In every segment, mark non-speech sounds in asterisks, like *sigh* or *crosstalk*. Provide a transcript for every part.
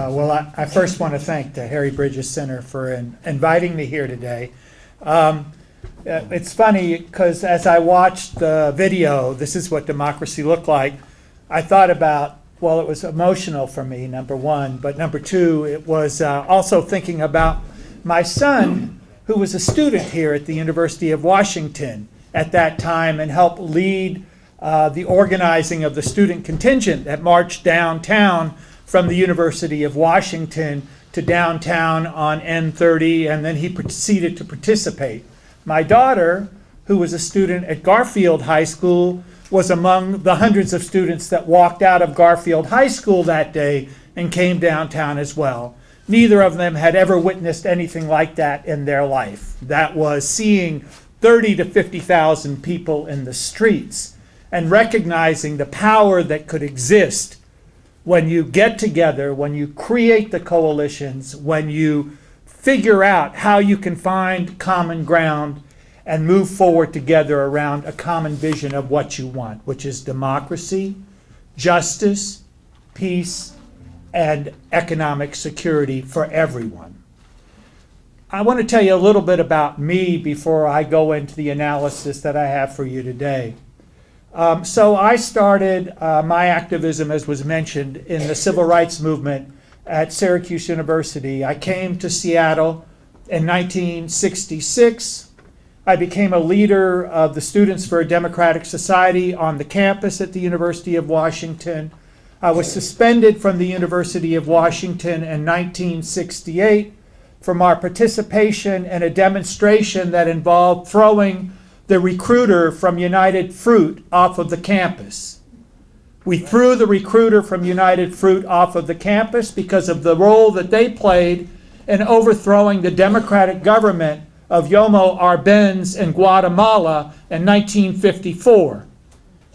Uh, Well, I I first want to thank the Harry Bridges Center for in- inviting me here today. Um, uh, It's funny, because as I watched the video, this is what democracy looked like, I thought about, well, it was emotional for me, number one, but number two, it was uh, also thinking about my son, who was a student here at the University of Washington at that time and helped lead uh, the organizing of the student contingent that marched downtown from the University of Washington to downtown on N30, and then he proceeded to participate. My daughter, who was a student at Garfield High School, was among the hundreds of students that walked out of Garfield High School that day and came downtown as well. Neither of them had ever witnessed anything like that in their life. That was seeing 30 to 50,000 people in the streets and recognizing the power that could exist when you get together, when you create the coalitions, when you figure out how you can find common ground and move forward together around a common vision of what you want, which is democracy, justice, peace, and economic security for everyone. I want to tell you a little bit about me before I go into the analysis that I have for you today. Um, so I started uh, my activism, as was mentioned, in the civil rights movement at Syracuse University. I came to Seattle in 1966. I became a leader of the Students for a Democratic Society on the campus at the University of Washington. I was suspended from the University of Washington in 1968 from our participation in a demonstration that involved throwing the recruiter from United Fruit off of the campus. We threw the recruiter from United Fruit off of the campus because of the role that they played in overthrowing the democratic government of Yomo Arbenz in Guatemala in 1954.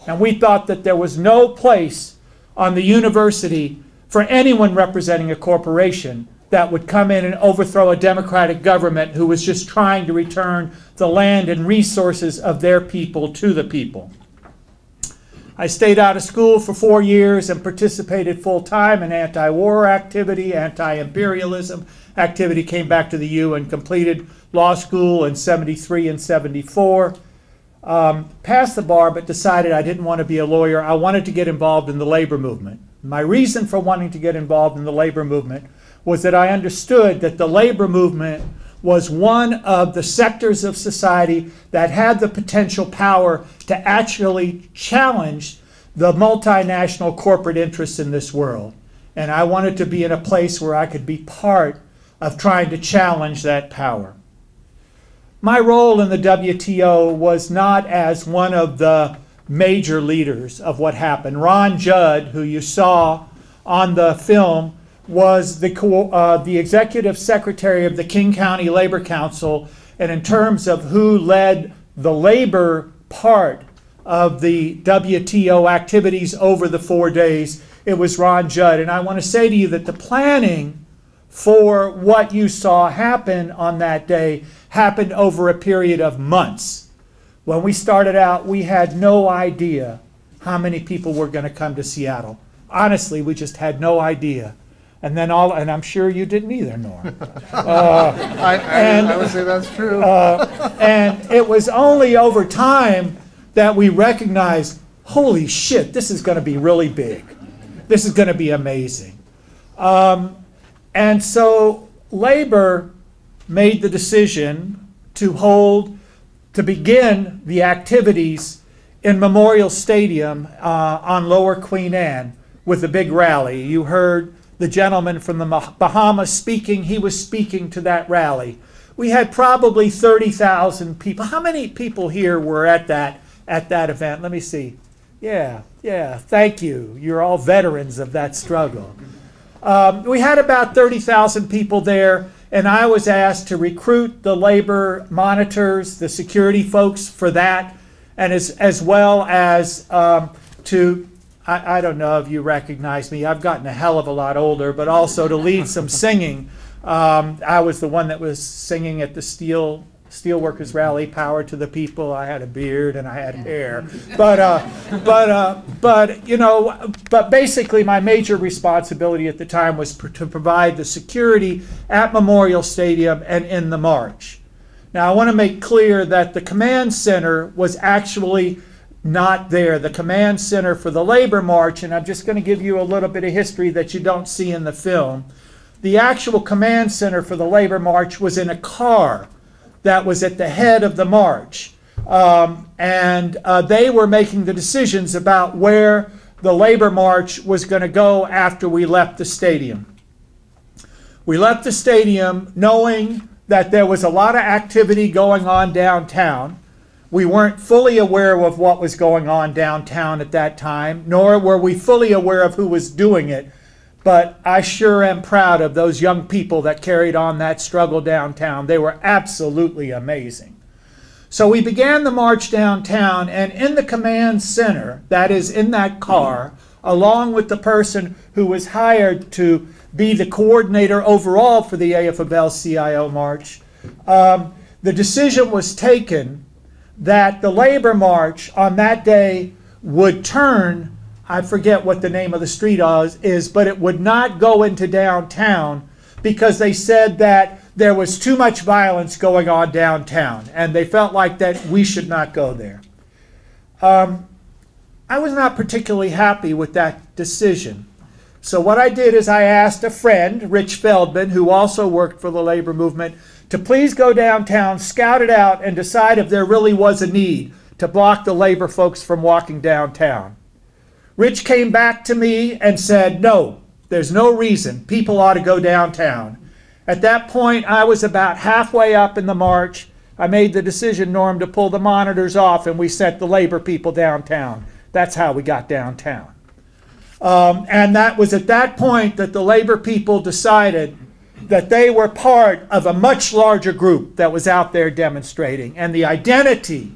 And we thought that there was no place on the university for anyone representing a corporation that would come in and overthrow a democratic government who was just trying to return the land and resources of their people to the people. I stayed out of school for four years and participated full time in anti war activity, anti imperialism activity, came back to the U and completed law school in 73 and 74. Um, passed the bar, but decided I didn't want to be a lawyer. I wanted to get involved in the labor movement. My reason for wanting to get involved in the labor movement was that I understood that the labor movement was one of the sectors of society that had the potential power to actually challenge the multinational corporate interests in this world. And I wanted to be in a place where I could be part of trying to challenge that power. My role in the WTO was not as one of the major leaders of what happened. Ron Judd, who you saw on the film, was the, uh, the executive secretary of the King County Labor Council, and in terms of who led the labor part of the WTO activities over the four days, it was Ron Judd. And I want to say to you that the planning for what you saw happen on that day happened over a period of months. When we started out, we had no idea how many people were going to come to Seattle. Honestly, we just had no idea. And then all, and I'm sure you didn't either, Norm. *laughs* Uh, I, I, and, I would say that's true. Uh, and it was only over time that we recognized, holy shit, this is going to be really big. This is going to be amazing. Um, and so labor made the decision to hold, to begin the activities in Memorial Stadium uh, on Lower Queen Anne with a big rally. You heard the gentleman from the Bahamas speaking, he was speaking to that rally. We had probably 30,000 people. How many people here were at that at that event? Let me see. Yeah, yeah, thank you. You're all veterans of that struggle. Um, we had about 30,000 people there, and I was asked to recruit the labor monitors, the security folks for that, and as, as well as um, to I, I don't know if you recognize me. I've gotten a hell of a lot older, but also to lead some *laughs* singing. Um, I was the one that was singing at the steel Steelworkers Rally, power to the people. I had a beard and I had hair, *laughs* but uh, but uh, but you know, but basically, my major responsibility at the time was pr- to provide the security at Memorial Stadium and in the march. Now, I want to make clear that the command center was actually not there. The command center for the labor march, and I'm just going to give you a little bit of history that you don't see in the film. The actual command center for the labor march was in a car that was at the head of the march. Um, and uh, they were making the decisions about where the labor march was going to go after we left the stadium. We left the stadium knowing that there was a lot of activity going on downtown. We weren't fully aware of what was going on downtown at that time, nor were we fully aware of who was doing it. But I sure am proud of those young people that carried on that struggle downtown. They were absolutely amazing. So we began the march downtown, and in the command center, that is in that car, along with the person who was hired to be the coordinator overall for the AFL CIO march, um, the decision was taken that the labor march on that day would turn, I forget what the name of the street is, but it would not go into downtown because they said that there was too much violence going on downtown and they felt like that we should not go there. Um, I was not particularly happy with that decision. So what I did is I asked a friend, Rich Feldman, who also worked for the labor movement, to please go downtown, scout it out, and decide if there really was a need to block the labor folks from walking downtown. Rich came back to me and said, No, there's no reason. People ought to go downtown. At that point, I was about halfway up in the march. I made the decision, Norm, to pull the monitors off, and we sent the labor people downtown. That's how we got downtown. Um, and that was at that point that the labor people decided that they were part of a much larger group that was out there demonstrating. And the identity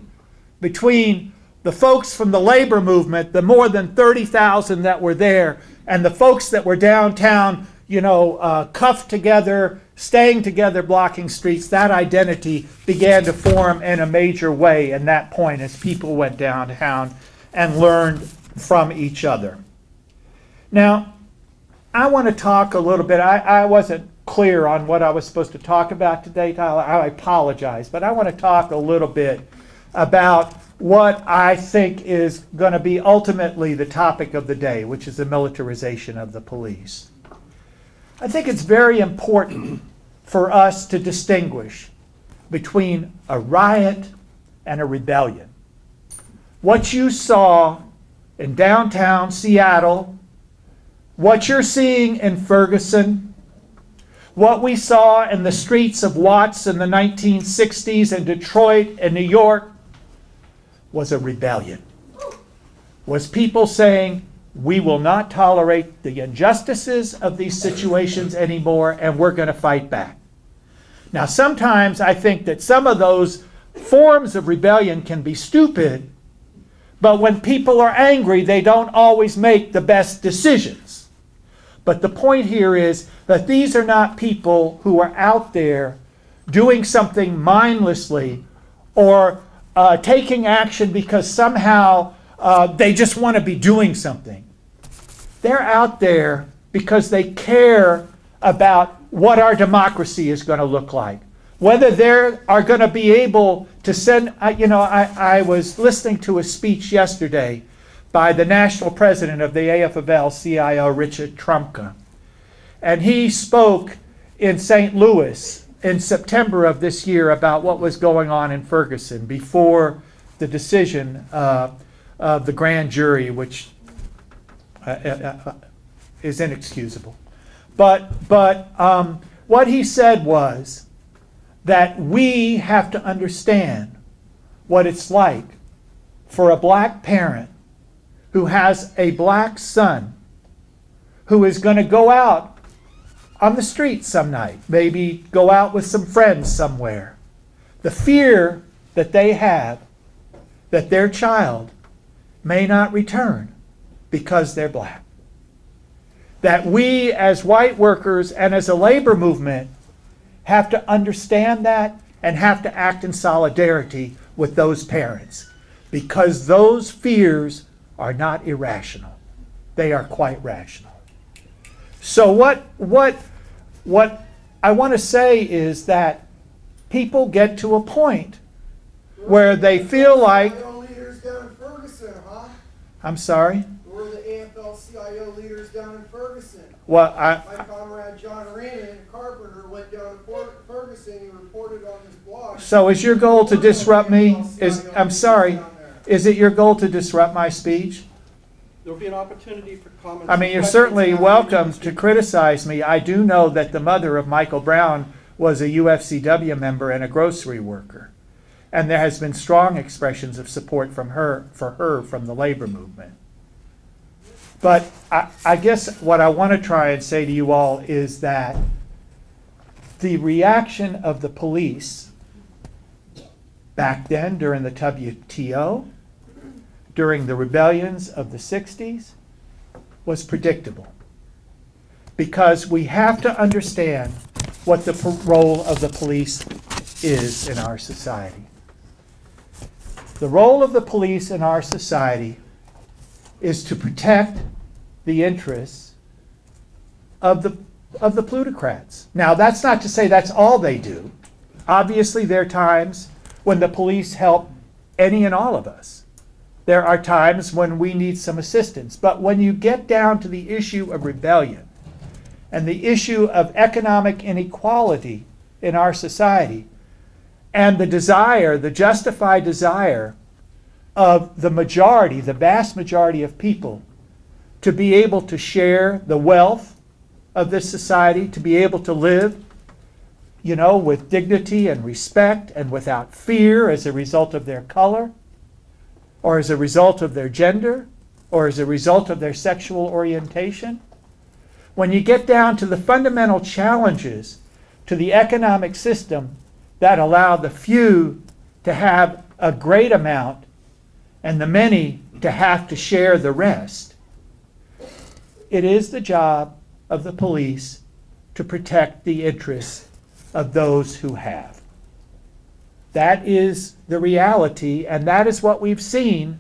between the folks from the labor movement, the more than 30,000 that were there, and the folks that were downtown, you know, uh, cuffed together, staying together, blocking streets, that identity began to form in a major way in that point as people went downtown and learned from each other. Now, I want to talk a little bit. I, I wasn't clear on what I was supposed to talk about today, Tyler. I apologize, but I want to talk a little bit about what I think is going to be ultimately the topic of the day, which is the militarization of the police. I think it's very important for us to distinguish between a riot and a rebellion. What you saw in downtown Seattle, what you're seeing in Ferguson, what we saw in the streets of Watts in the 1960s in Detroit and New York was a rebellion. Was people saying, we will not tolerate the injustices of these situations anymore and we're going to fight back. Now, sometimes I think that some of those forms of rebellion can be stupid, but when people are angry, they don't always make the best decisions. But the point here is that these are not people who are out there doing something mindlessly or uh, taking action because somehow uh, they just want to be doing something. They're out there because they care about what our democracy is going to look like. Whether they are going to be able to send, you know, I, I was listening to a speech yesterday by the national president of the AFL CIO, Richard Trumka. And he spoke in St. Louis in September of this year about what was going on in Ferguson before the decision uh, of the grand jury, which uh, uh, uh, is inexcusable. But, but um, what he said was that we have to understand what it's like for a black parent who has a black son who is going to go out on the street some night, maybe go out with some friends somewhere. The fear that they have that their child may not return because they're black. That we, as white workers and as a labor movement, have to understand that and have to act in solidarity with those parents because those fears are not irrational. They are quite rational. So what what what I want to say is that people get to a point where they feel like CIO leaders down in Ferguson, huh? I'm sorry. We're the AFL-CIO leaders down in Ferguson. Well, I, My comrade John Renan, Carpenter, went down to Fer- Ferguson, he reported on his blog. so is your goal to disrupt me? Is I'm sorry. Is it your goal to disrupt my speech? There'll be an opportunity for comments. I mean, you're certainly welcome to criticize me. I do know that the mother of Michael Brown was a UFCW member and a grocery worker. And there has been strong expressions of support from her, for her from the labor movement. But I, I guess what I want to try and say to you all is that the reaction of the police back then during the WTO, during the rebellions of the 60s, was predictable. Because we have to understand what the role of the police is in our society. The role of the police in our society is to protect the interests of the, of the plutocrats. Now, that's not to say that's all they do. Obviously, there are times when the police help any and all of us. There are times when we need some assistance. But when you get down to the issue of rebellion and the issue of economic inequality in our society, and the desire, the justified desire of the majority, the vast majority of people, to be able to share the wealth of this society, to be able to live, you know, with dignity and respect and without fear as a result of their color, or as a result of their gender, or as a result of their sexual orientation. When you get down to the fundamental challenges to the economic system that allow the few to have a great amount and the many to have to share the rest, it is the job of the police to protect the interests of those who have. That is the reality, and that is what we've seen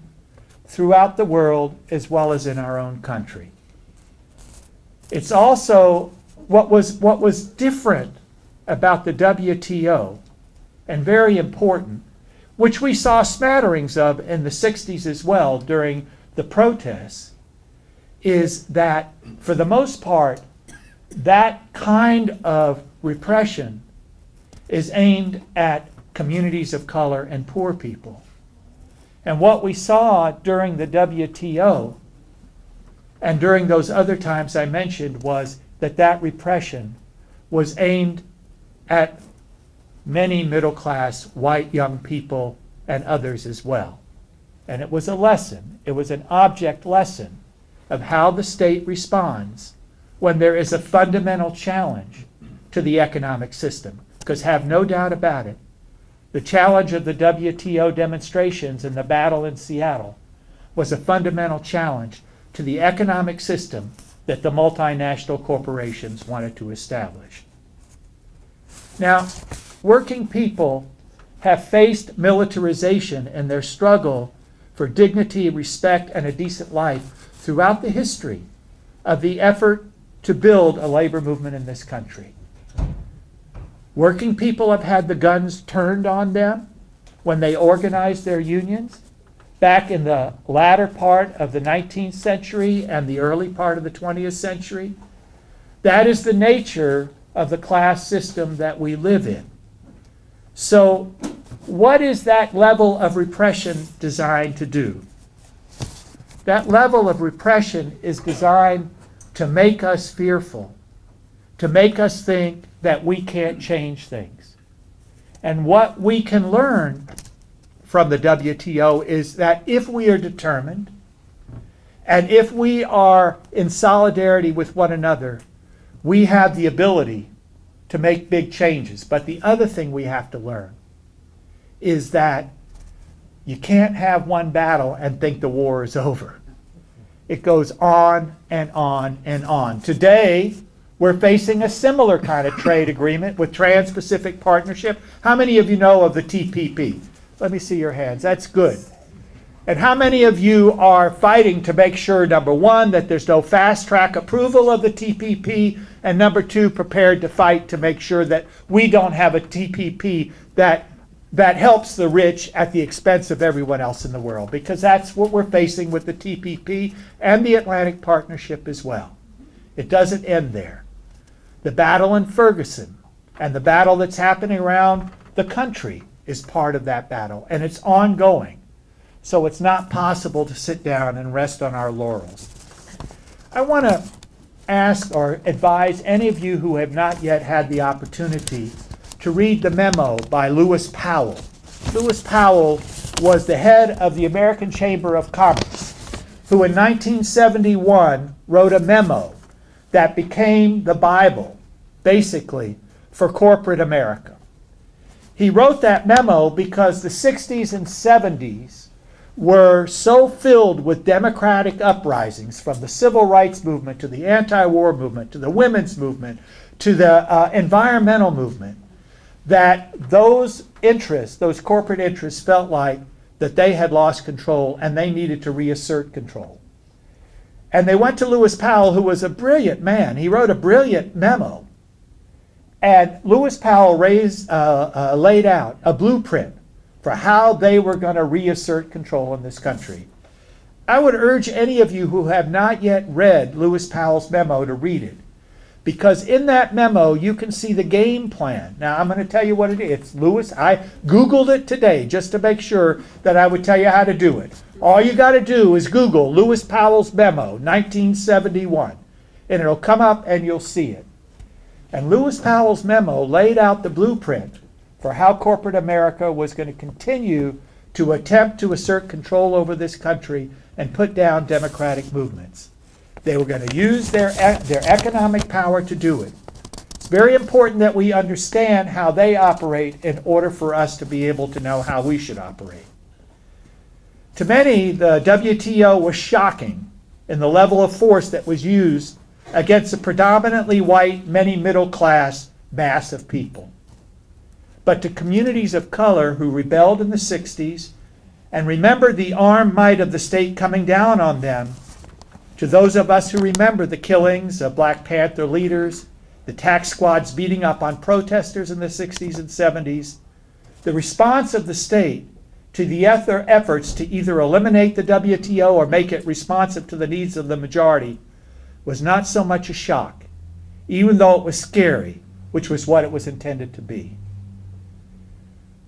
throughout the world as well as in our own country. It's also what was, what was different about the WTO and very important, which we saw smatterings of in the 60s as well during the protests, is that for the most part, that kind of repression is aimed at communities of color and poor people. And what we saw during the WTO and during those other times I mentioned was that that repression was aimed at many middle class white young people and others as well. And it was a lesson, it was an object lesson of how the state responds when there is a fundamental challenge to the economic system. Because have no doubt about it, the challenge of the WTO demonstrations and the battle in Seattle was a fundamental challenge to the economic system that the multinational corporations wanted to establish. Now, working people have faced militarization in their struggle for dignity, respect, and a decent life throughout the history of the effort to build a labor movement in this country. Working people have had the guns turned on them when they organized their unions back in the latter part of the 19th century and the early part of the 20th century. That is the nature of the class system that we live in. So, what is that level of repression designed to do? That level of repression is designed to make us fearful, to make us think that we can't change things. And what we can learn from the WTO is that if we are determined and if we are in solidarity with one another, we have the ability to make big changes. But the other thing we have to learn is that you can't have one battle and think the war is *laughs* over. It goes on and on and on. Today, We're facing a similar kind of trade agreement with Trans-Pacific Partnership. How many of you know of the TPP? Let me see your hands. That's good. And how many of you are fighting to make sure, number one, that there's no fast track approval of the TPP, and number two, prepared to fight to make sure that we don't have a TPP that that helps the rich at the expense of everyone else in the world? Because that's what we're facing with the TPP and the Atlantic Partnership as well. It doesn't end there. The battle in Ferguson and the battle that's happening around the country is part of that battle, and it's ongoing. So it's not possible to sit down and rest on our laurels. I want to ask or advise any of you who have not yet had the opportunity to read the memo by Lewis Powell. Lewis Powell was the head of the American Chamber of Commerce, who in 1971 wrote a memo that became the Bible, basically, for corporate America. He wrote that memo because the 60s and 70s were so filled with democratic uprisings from the civil rights movement to the anti war movement to the women's movement to the uh, environmental movement that those interests, those corporate interests, felt like that they had lost control and they needed to reassert control. And they went to Lewis Powell, who was a brilliant man. He wrote a brilliant memo. And Lewis Powell raised, uh, uh, laid out a blueprint for how they were going to reassert control in this country. I would urge any of you who have not yet read Lewis Powell's memo to read it. Because in that memo, you can see the game plan. Now, I'm going to tell you what it is. It's Lewis. I Googled it today just to make sure that I would tell you how to do it. All you got to do is Google Lewis Powell's memo, 1971, and it'll come up and you'll see it. And Lewis Powell's memo laid out the blueprint for how corporate America was going to continue to attempt to assert control over this country and put down democratic movements. They were going to use their, their economic power to do it. It's very important that we understand how they operate in order for us to be able to know how we should operate. To many, the WTO was shocking in the level of force that was used against a predominantly white, many middle class mass of people. But to communities of color who rebelled in the 60s and remembered the armed might of the state coming down on them, to those of us who remember the killings of Black Panther leaders, the tac squads beating up on protesters in the 60s and 70s, the response of the state to the ether- efforts to either eliminate the WTO or make it responsive to the needs of the majority was not so much a shock, even though it was scary, which was what it was intended to be.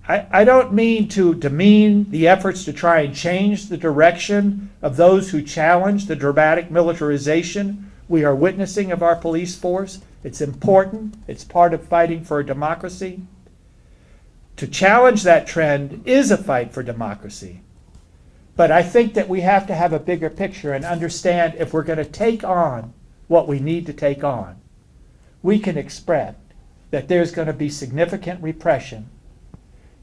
I, I don't mean to demean the efforts to try and change the direction of those who challenge the dramatic militarization we are witnessing of our police force. It's important, it's part of fighting for a democracy. To challenge that trend is a fight for democracy. But I think that we have to have a bigger picture and understand if we're going to take on what we need to take on, we can expect that there's going to be significant repression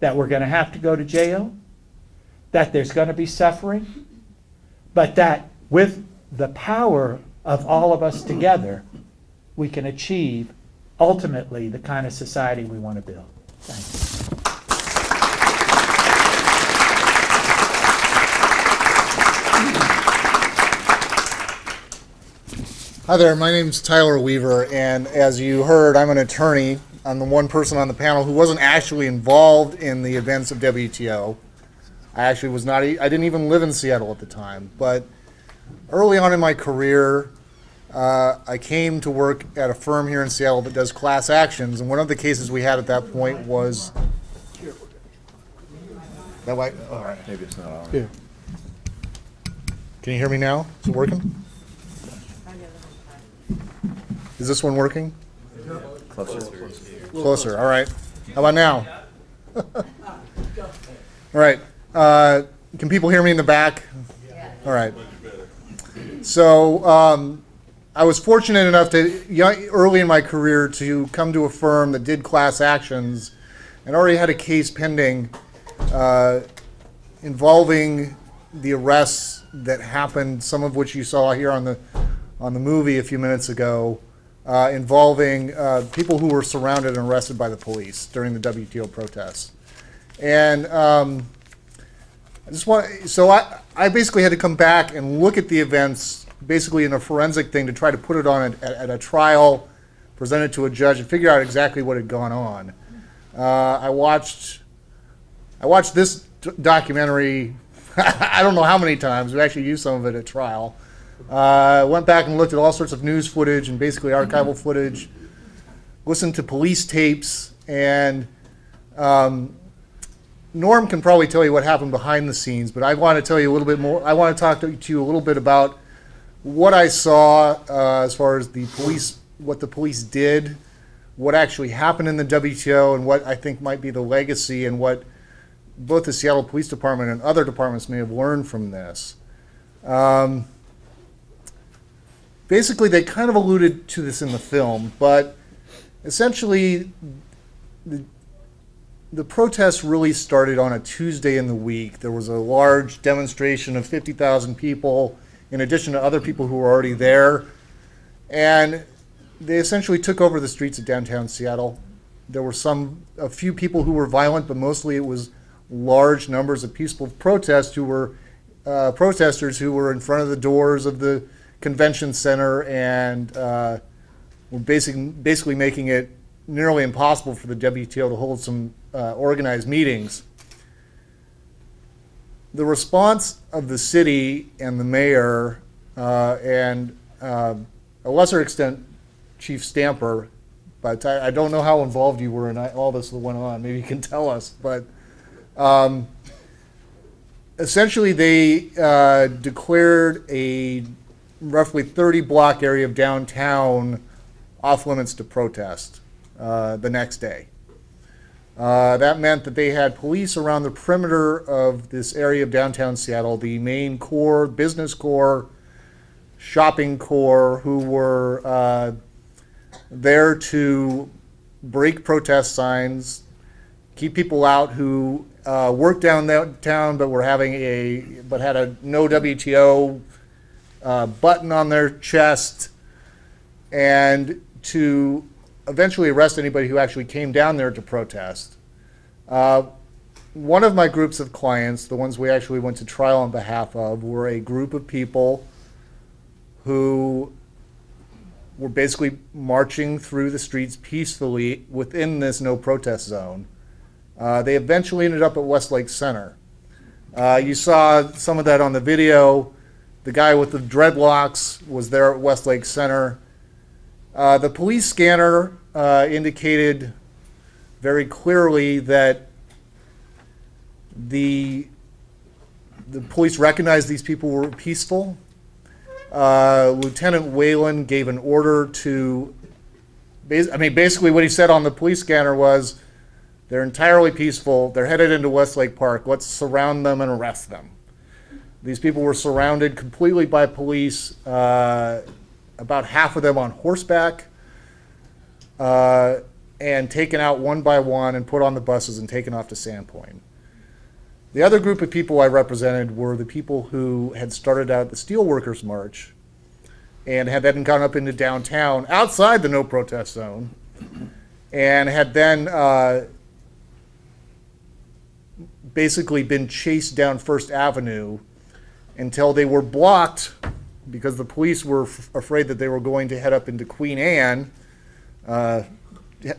that we're going to have to go to jail, that there's going to be suffering, but that with the power of all of us together, we can achieve ultimately the kind of society we want to build. Thank you. Hi there, my name's Tyler Weaver, and as you heard, I'm an attorney. I'm the one person on the panel who wasn't actually involved in the events of WTO. I actually was not, I didn't even live in Seattle at the time, but early on in my career, uh, I came to work at a firm here in Seattle that does class actions, and one of the cases we had at that point was. That way, all right. Maybe it's not on. Yeah. Can you hear me now? Is it working? Is this one working? Closer. Closer, all right. How about now? *laughs* All right. Uh, Can people hear me in the back? All right. So um, I was fortunate enough to, young- early in my career, to come to a firm that did class actions and already had a case pending uh, involving the arrests that happened, some of which you saw here on the, on the movie a few minutes ago, uh, involving uh, people who were surrounded and arrested by the police during the WTO protests. And um, I just want, so I, I basically had to come back and look at the events, basically in a forensic thing to try to put it on at, at a trial, present it to a judge, and figure out exactly what had gone on. Uh, I watched, I watched this documentary. *laughs* I don't know how many times. We actually used some of it at trial. Uh, went back and looked at all sorts of news footage and basically archival footage. Listened to police tapes and. Um, Norm can probably tell you what happened behind the scenes, but I want to tell you a little bit more. I want to talk to, to you a little bit about what I saw uh, as far as the police, what the police did, what actually happened in the WTO, and what I think might be the legacy and what both the Seattle Police Department and other departments may have learned from this. Um, basically, they kind of alluded to this in the film, but essentially, the the protests really started on a Tuesday in the week. There was a large demonstration of 50,000 people, in addition to other people who were already there. And they essentially took over the streets of downtown Seattle. There were some, a few people who were violent, but mostly it was large numbers of peaceful protests who were uh, protesters who were in front of the doors of the convention center and uh, were basically, basically making it nearly impossible for the WTO to hold some uh, organized meetings. The response of the city and the mayor, uh, and uh, a lesser extent, Chief Stamper, but I, I don't know how involved you were in all this that went on. Maybe you can tell us. But um, essentially, they uh, declared a roughly 30 block area of downtown off limits to protest uh, the next day. Uh, that meant that they had police around the perimeter of this area of downtown Seattle, the main core, business core, shopping core, who were uh, there to break protest signs, keep people out who uh, worked downtown but were having a but had a no WTO uh, button on their chest, and to eventually arrest anybody who actually came down there to protest. Uh, one of my groups of clients, the ones we actually went to trial on behalf of, were a group of people who were basically marching through the streets peacefully within this no protest zone. Uh, they eventually ended up at Westlake Center. Uh, you saw some of that on the video. The guy with the dreadlocks was there at Westlake Center. Uh, the police scanner uh, indicated very clearly that the the police recognized these people were peaceful. Uh, Lieutenant Whalen gave an order to. I mean, basically, what he said on the police scanner was, "They're entirely peaceful. They're headed into Westlake Park. Let's surround them and arrest them." These people were surrounded completely by police. Uh, about half of them on horseback uh, and taken out one by one and put on the buses and taken off to Sand Point. The other group of people I represented were the people who had started out the Steelworkers March and had then gone up into downtown outside the no protest zone and had then uh, basically been chased down First Avenue until they were blocked because the police were afraid that they were going to head up into Queen Anne, uh,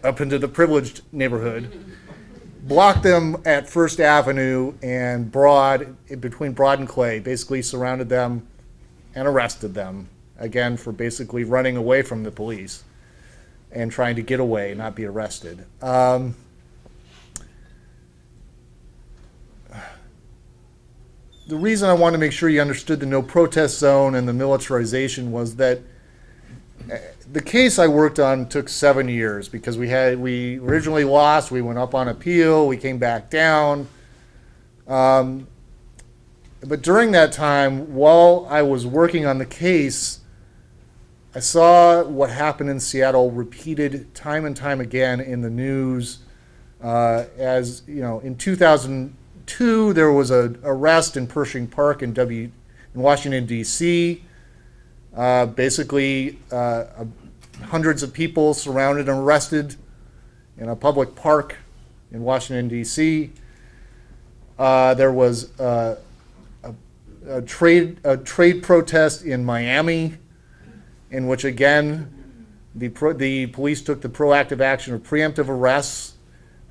up into the privileged neighborhood, blocked them at First Avenue and Broad, between Broad and Clay, basically surrounded them and arrested them, again, for basically running away from the police and trying to get away, not be arrested. Um, the reason I wanted to make sure you understood the no protest zone and the militarization was that uh, the case I worked on took seven years because we had we originally lost, we went up on appeal, we came back down. Um, but during that time, while I was working on the case, I saw what happened in Seattle repeated time and time again in the news. Uh, as you know, in 2002, there was an arrest in Pershing Park in W in Washington D.C. Uh, basically, uh, hundreds of people surrounded and arrested in a public park in Washington, D.C. Uh, there was uh, a, a trade a trade protest in Miami, in which again the pro, the police took the proactive action of preemptive arrests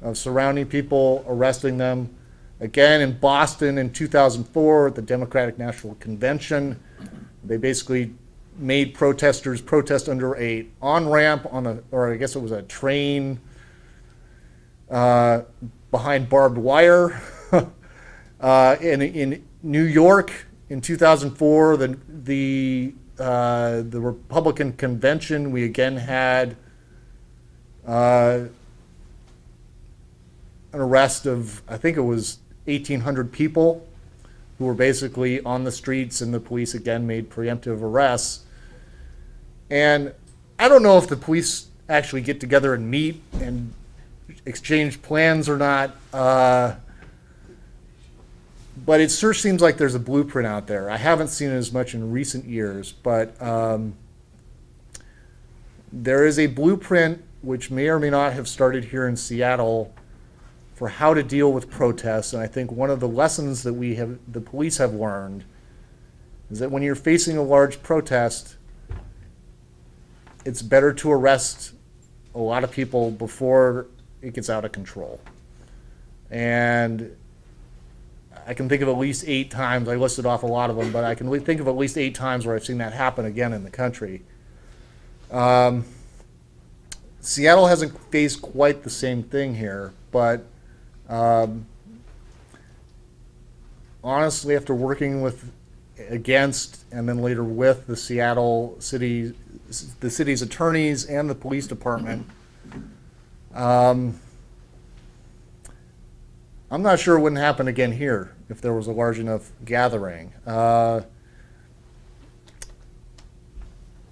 of surrounding people, arresting them. Again in Boston in 2004 at the Democratic National Convention, they basically made protesters protest under a on ramp on a or I guess it was a train uh, behind barbed wire. *laughs* uh, in, in New York in 2004, the, the, uh, the Republican convention, we again had uh, an arrest of, I think it was 1,800 people who were basically on the streets, and the police again made preemptive arrests. And I don't know if the police actually get together and meet and exchange plans or not. Uh, but it sure seems like there's a blueprint out there. I haven't seen it as much in recent years, but um, there is a blueprint which may or may not have started here in Seattle for how to deal with protests. And I think one of the lessons that we have, the police have learned, is that when you're facing a large protest, it's better to arrest a lot of people before it gets out of control. And I can think of at least eight times, I listed off a lot of them, but I can think of at least eight times where I've seen that happen again in the country. Um, Seattle hasn't faced quite the same thing here, but um, honestly, after working with, against, and then later with the Seattle city, the city's attorneys and the police department, um, I'm not sure it wouldn't happen again here if there was a large enough gathering. Uh,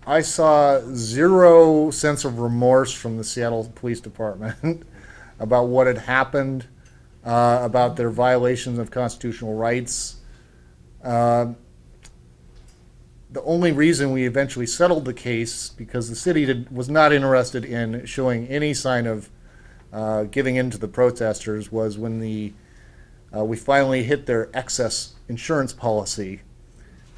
I saw zero sense of remorse from the Seattle Police Department *laughs* about what had happened, uh, about their violations of constitutional rights. Uh, the only reason we eventually settled the case because the city did, was not interested in showing any sign of uh, giving in to the protesters was when the uh, we finally hit their excess insurance policy,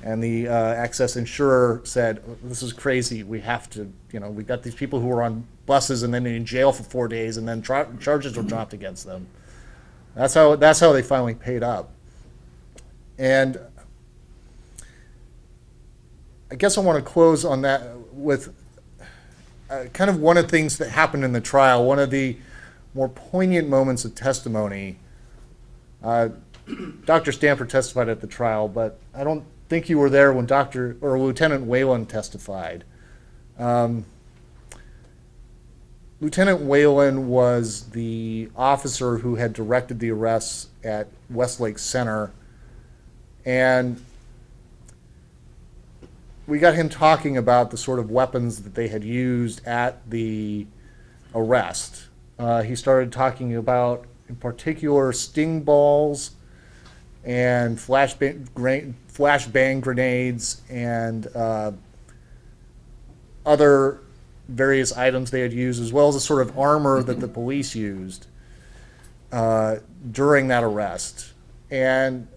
and the uh, excess insurer said, "This is crazy. We have to, you know, we got these people who were on buses and then in jail for four days, and then charges were dropped against them." That's how that's how they finally paid up, and I guess I want to close on that with uh, kind of one of the things that happened in the trial. One of the more poignant moments of testimony. Uh, Dr. Stamper testified at the trial, but I don't think you were there when Dr. or Lieutenant Whalen testified. Um, Lieutenant Whalen was the officer who had directed the arrests at Westlake Center, and we got him talking about the sort of weapons that they had used at the arrest. Uh, he started talking about, in particular, sting balls and flashbang, gra- flashbang grenades and uh, other various items they had used, as well as the sort of armor that the police used uh, during that arrest. And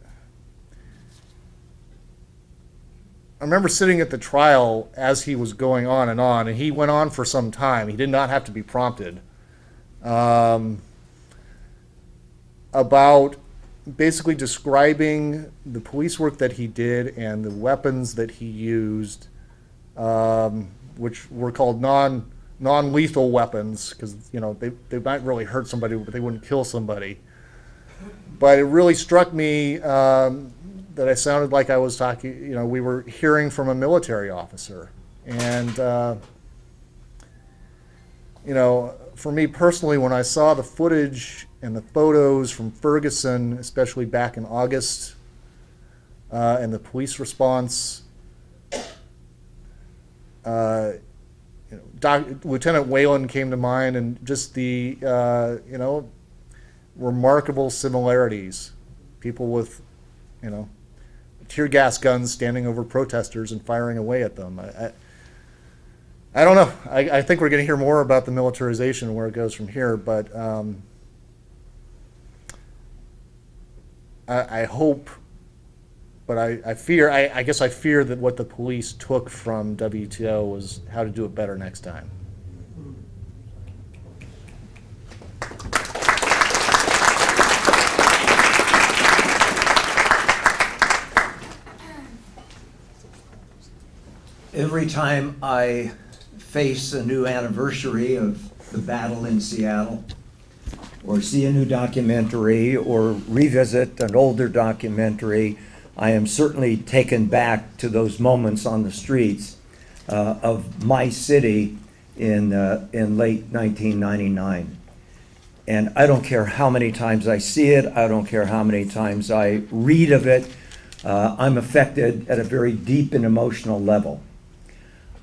I remember sitting at the trial as he was going on and on, and he went on for some time. He did not have to be prompted. Um, about basically describing the police work that he did and the weapons that he used, um, which were called non non-lethal weapons, because you know they they might really hurt somebody, but they wouldn't kill somebody. But it really struck me um, that I sounded like I was talking. You know, we were hearing from a military officer, and uh, you know, for me personally, when I saw the footage and the photos from Ferguson, especially back in August, uh, and the police response, uh, you know, Doc, Lieutenant Whalen came to mind, and just the uh, you know remarkable similarities. People with you know tear gas guns standing over protesters and firing away at them. I, I, I don't know. I, I think we're going to hear more about the militarization and where it goes from here, but um, I, I hope, but I, I fear, I, I guess I fear that what the police took from WTO was how to do it better next time. Every time I face a new anniversary of the battle in Seattle, or see a new documentary, or revisit an older documentary, I am certainly taken back to those moments on the streets uh, of my city in, uh, in late 1999. And I don't care how many times I see it, I don't care how many times I read of it, uh, I'm affected at a very deep and emotional level.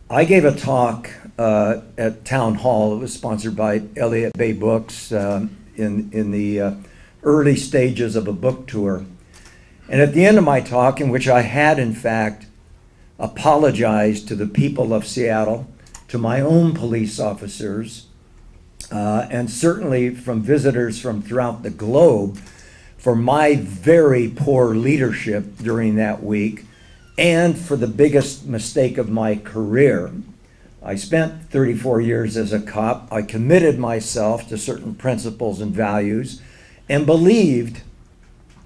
I gave a talk uh, at Town Hall. It was sponsored by Elliott Bay Books um, in, in the uh, early stages of a book tour. And at the end of my talk, in which I had, in fact, apologized to the people of Seattle, to my own police officers, uh, and certainly from visitors from throughout the globe for my very poor leadership during that week and for the biggest mistake of my career. I spent 34 years as a cop. I committed myself to certain principles and values and believed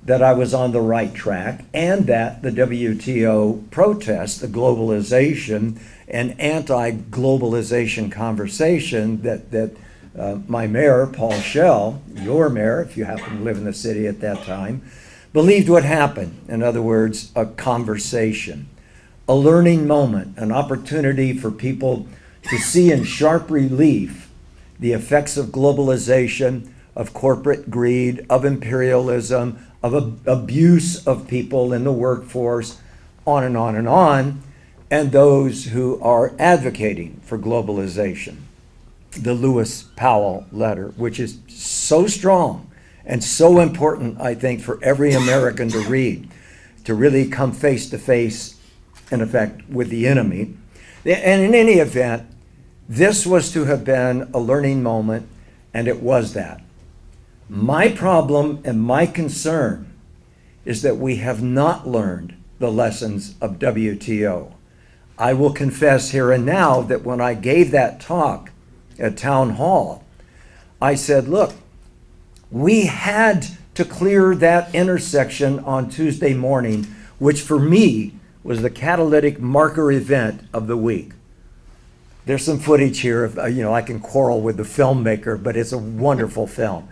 that I was on the right track and that the WTO protest, the globalization and anti globalization conversation that, that uh, my mayor, Paul Schell, your mayor, if you happen to live in the city at that time, believed would happen. In other words, a conversation, a learning moment, an opportunity for people to see in sharp relief the effects of globalization, of corporate greed, of imperialism, of ab- abuse of people in the workforce, on and on and on, and those who are advocating for globalization. The Lewis Powell letter, which is so strong and so important, I think, for every American to read, to really come face to face, in effect, with the enemy. And in any event, this was to have been a learning moment, and it was that. My problem and my concern is that we have not learned the lessons of WTO. I will confess here and now that when I gave that talk at Town Hall, I said, look, we had to clear that intersection on Tuesday morning, which for me was the catalytic marker event of the week. There's some footage here of, uh, you know, I can quarrel with the filmmaker, but it's a wonderful film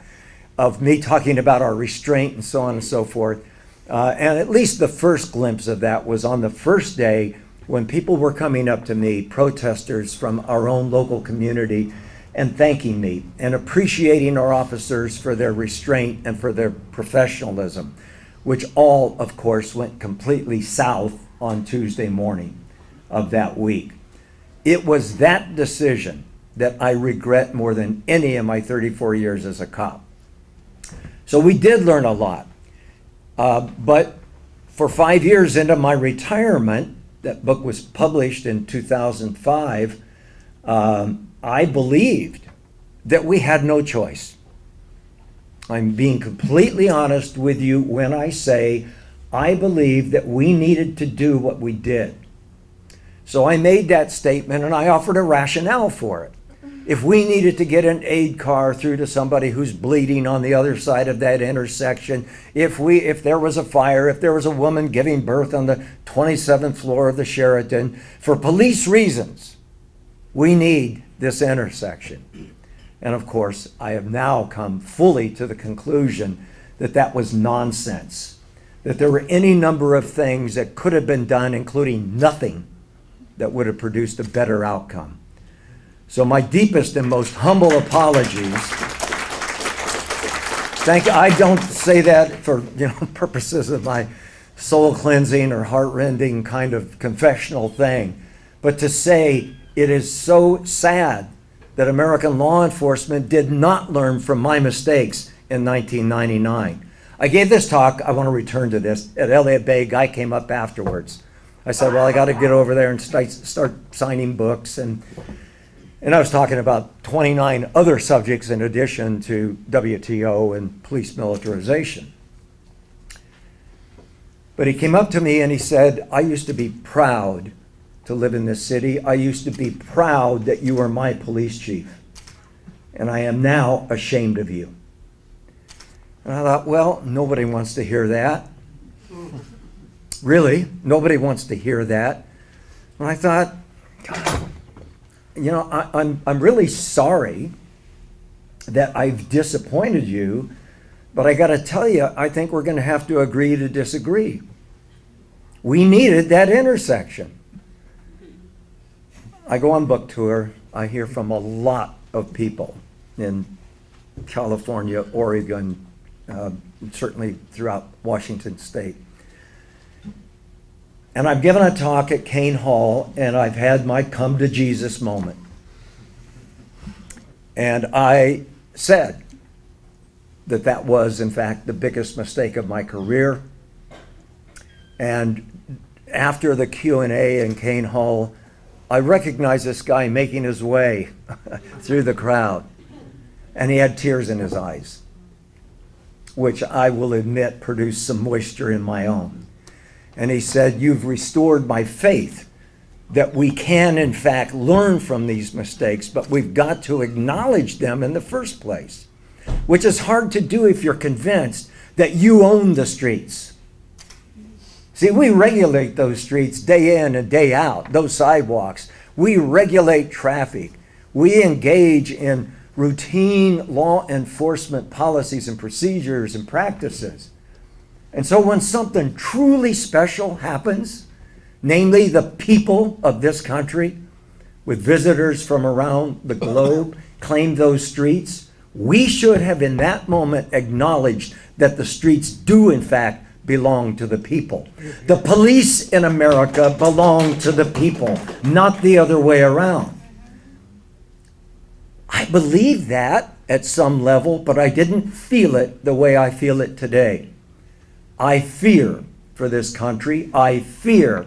of me talking about our restraint and so on and so forth. Uh, and at least the first glimpse of that was on the first day when people were coming up to me, protesters from our own local community, and thanking me and appreciating our officers for their restraint and for their professionalism, which all, of course, went completely south on Tuesday morning of that week. It was that decision that I regret more than any of my 34 years as a cop. So we did learn a lot. Uh, but for five years into my retirement, that book was published in 2005. Um, I believed that we had no choice. I'm being completely honest with you when I say I believe that we needed to do what we did. So I made that statement and I offered a rationale for it. If we needed to get an aid car through to somebody who's bleeding on the other side of that intersection, if we if there was a fire, if there was a woman giving birth on the 27th floor of the Sheraton, for police reasons, we need this intersection. And of course, I have now come fully to the conclusion that that was nonsense. That there were any number of things that could have been done, including nothing, that would have produced a better outcome. So, my deepest and most humble apologies. Thank you. I don't say that for you know *laughs* purposes of my soul cleansing or heart rending kind of confessional thing, but to say it is so sad that American law enforcement did not learn from my mistakes in 1999. I gave this talk, I want to return to this, at Elliott Bay. Guy came up afterwards. I said, Well, I got to get over there and start, start signing books. And And I was talking about 29 other subjects in addition to WTO and police militarization. But he came up to me and he said, I used to be proud to live in this city. I used to be proud that you were my police chief. And I am now ashamed of you. And I thought, well, nobody wants to hear that. Really, nobody wants to hear that. And I thought, God, you know, I, I'm, I'm really sorry that I've disappointed you, but I got to tell you, I think we're going to have to agree to disagree. We needed that intersection. I go on book tour. I hear from a lot of people in California, Oregon, uh, certainly throughout Washington state. And I've given a talk at Kane Hall, and I've had my come to Jesus moment. And I said that that was, in fact, the biggest mistake of my career. And after the Q&A in Kane Hall, I recognized this guy making his way *laughs* through the crowd. And he had tears in his eyes, which I will admit produced some moisture in my own. And he said, You've restored my faith that we can, in fact, learn from these mistakes, but we've got to acknowledge them in the first place, which is hard to do if you're convinced that you own the streets. See, we regulate those streets day in and day out, those sidewalks. We regulate traffic. We engage in routine law enforcement policies and procedures and practices. And so when something truly special happens, namely the people of this country, with visitors from around the globe, *laughs* claim those streets, we should have in that moment acknowledged that the streets do, in fact, belong to the people. The police in America belong to the people, not the other way around. I believe that at some level, but I didn't feel it the way I feel it today. I fear for this country. I fear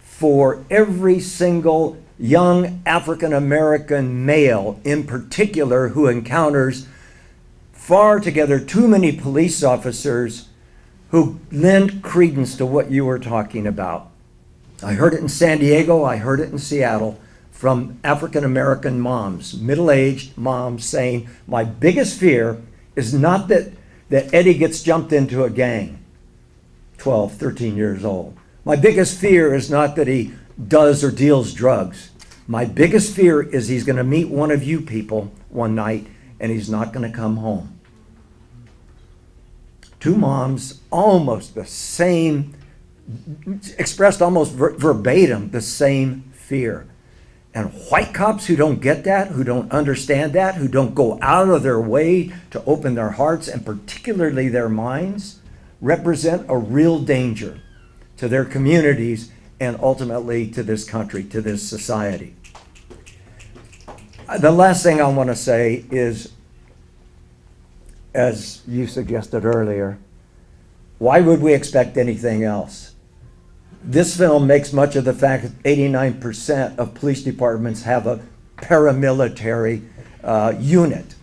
for every single young African American male in particular who encounters far together too many police officers who lend credence to what you were talking about. I heard it in San Diego, I heard it in Seattle from African American moms, middle aged moms saying, My biggest fear is not that, that Eddie gets jumped into a gang, 12, 13 years old. My biggest fear is not that he does or deals drugs. My biggest fear is he's going to meet one of you people one night and he's not going to come home. Two moms, almost the same, expressed almost ver- verbatim the same fear. And white cops who don't get that, who don't understand that, who don't go out of their way to open their hearts and particularly their minds, represent a real danger to their communities and ultimately to this country, to this society. Uh, The last thing I want to say is, as you suggested earlier, why would we expect anything else? This film makes much of the fact that 89% of police departments have a paramilitary uh, unit.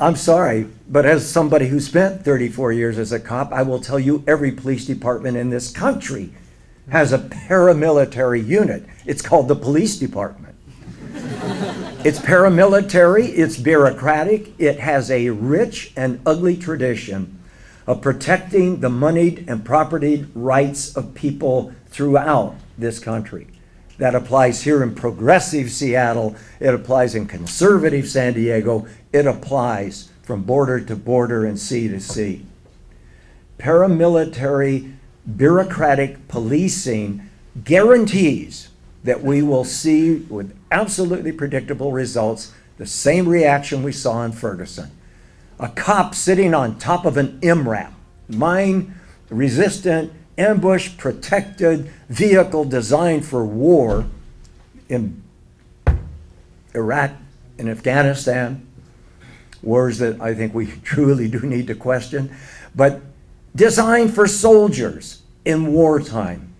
I'm sorry, but as somebody who spent 34 years as a cop, I will tell you every police department in this country has a paramilitary unit. It's called the police department. it's paramilitary, it's bureaucratic, it has a rich and ugly tradition of protecting the moneyed and property rights of people throughout this country. That applies here in progressive Seattle, it applies in conservative San Diego, it applies from border to border and sea to sea. Paramilitary bureaucratic policing guarantees that we will see with absolutely predictable results the same reaction we saw in Ferguson. A cop sitting on top of an MRAP, mine resistant, ambush protected vehicle designed for war in Iraq and Afghanistan, wars that I think we *laughs* truly do need to question, but designed for soldiers in wartime.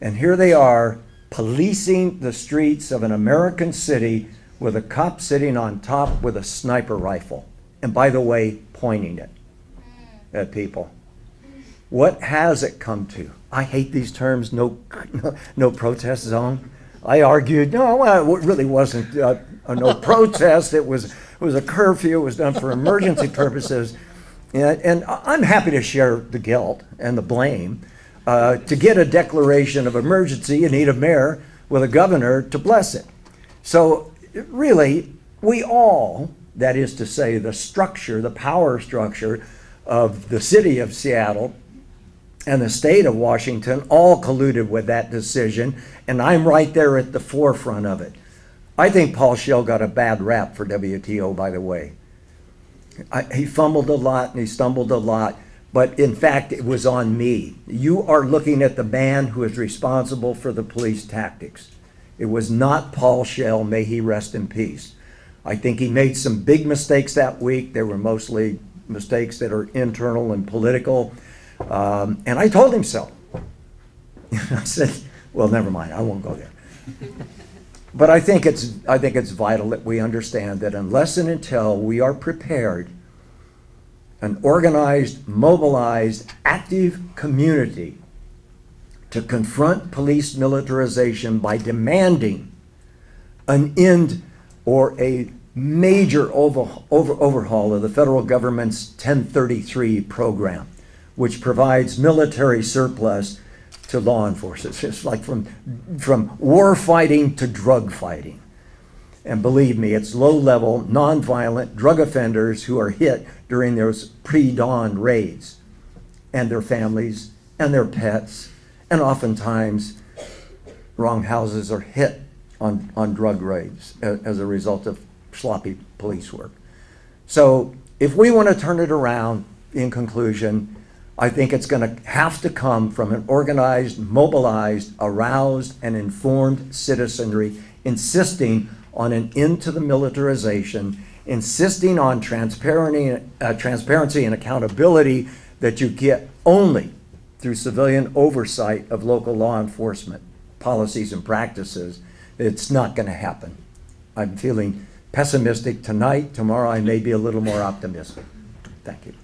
And here they are policing the streets of an American city with a cop sitting on top with a sniper rifle. And by the way, pointing it at people. What has it come to? I hate these terms, no, no, *laughs* no protest zone. I argued, no, well, it really wasn't uh, a no *laughs* protest. It was, it was a curfew. It was done for emergency *laughs* purposes. And, and I'm happy to share the guilt and the blame. Uh, to get a declaration of emergency, you need a mayor with a governor to bless it. So really, we all, that is to say, the structure, the power structure of the city of Seattle and the state of Washington all colluded with that decision, and I'm right there at the forefront of it. I think Paul Schell got a bad rap for WTO, by the way. I, he fumbled a lot and he stumbled a lot, but in fact, it was on me. You are looking at the man who is responsible for the police tactics. It was not Paul Schell, may he rest in peace. I think he made some big mistakes that week. They were mostly mistakes that are internal and political. Um, and I told him so. *laughs* I said, well, never mind, I won't go there. *laughs* But I think it's, I think it's vital that we understand that unless and until we are prepared, an organized, mobilized, active community to confront police militarization by demanding an end or a major over, over, overhaul of the federal government's 1033 program, which provides military surplus to law enforcement. *laughs* It's like from, from war fighting to drug fighting. And believe me, it's low level, nonviolent drug offenders who are hit during those pre dawn raids, and their families and their pets. And oftentimes, wrong houses are hit on, on drug raids as a result of sloppy police work. So, if we want to turn it around, in conclusion, I think it's going to have to come from an organized, mobilized, aroused, and informed citizenry insisting on an end to the militarization, insisting on transparency, uh, transparency and accountability that you get only through civilian oversight of local law enforcement policies and practices. It's not going to happen. I'm feeling pessimistic tonight. Tomorrow I may be a little more optimistic. Thank you.